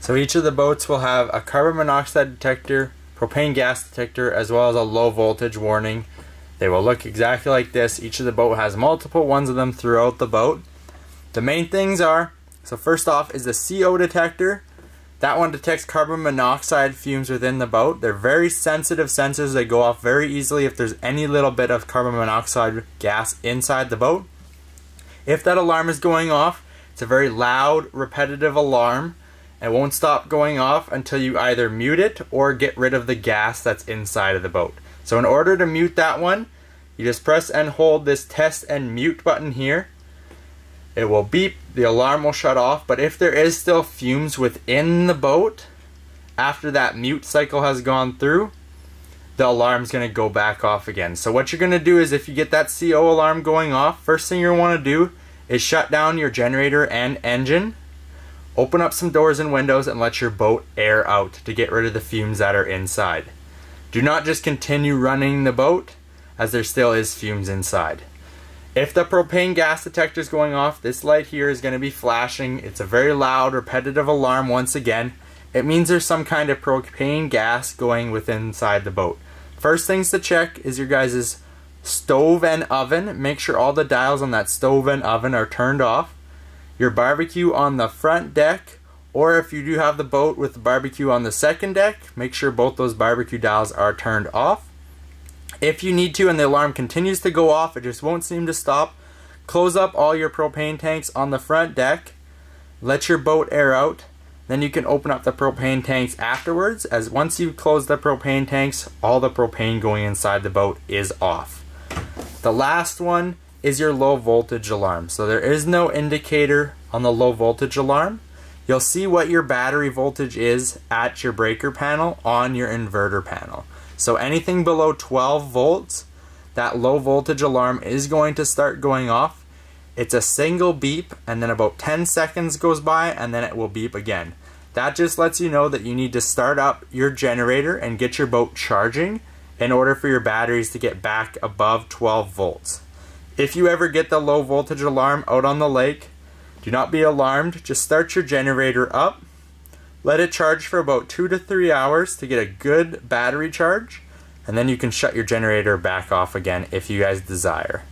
So each of the boats will have a carbon monoxide detector, propane gas detector, as well as a low voltage warning. They will look exactly like this. Each of the boat has multiple ones of them throughout the boat. The main things are, so first off is the CO detector. That one detects carbon monoxide fumes within the boat. They're very sensitive sensors. They go off very easily if there's any little bit of carbon monoxide gas inside the boat. If that alarm is going off, it's a very loud, repetitive alarm. It won't stop going off until you either mute it or get rid of the gas that's inside of the boat. So in order to mute that one, you just press and hold this test and mute button here it will beep, the alarm will shut off, but if there is still fumes within the boat, after that mute cycle has gone through, the alarm's going to go back off again. So what you're going to do is if you get that CO alarm going off, first thing you want to do is shut down your generator and engine, open up some doors and windows and let your boat air out to get rid of the fumes that are inside. Do not just continue running the boat as there still is fumes inside. If the propane gas detector is going off, this light here is going to be flashing. It's a very loud, repetitive alarm once again. It means there's some kind of propane gas going within inside the boat. First things to check is your guys' stove and oven. Make sure all the dials on that stove and oven are turned off. Your barbecue on the front deck, or if you do have the boat with the barbecue on the second deck, make sure both those barbecue dials are turned off. If you need to and the alarm continues to go off, it just won't seem to stop, close up all your propane tanks on the front deck, let your boat air out, then you can open up the propane tanks afterwards as once you close the propane tanks, all the propane going inside the boat is off. The last one is your low voltage alarm. So there is no indicator on the low voltage alarm. You'll see what your battery voltage is at your breaker panel on your inverter panel. So anything below 12 volts, that low voltage alarm is going to start going off. It's a single beep and then about 10 seconds goes by and then it will beep again. That just lets you know that you need to start up your generator and get your boat charging in order for your batteries to get back above 12 volts. If you ever get the low voltage alarm out on the lake, do not be alarmed. Just start your generator up let it charge for about two to three hours to get a good battery charge, and then you can shut your generator back off again if you guys desire.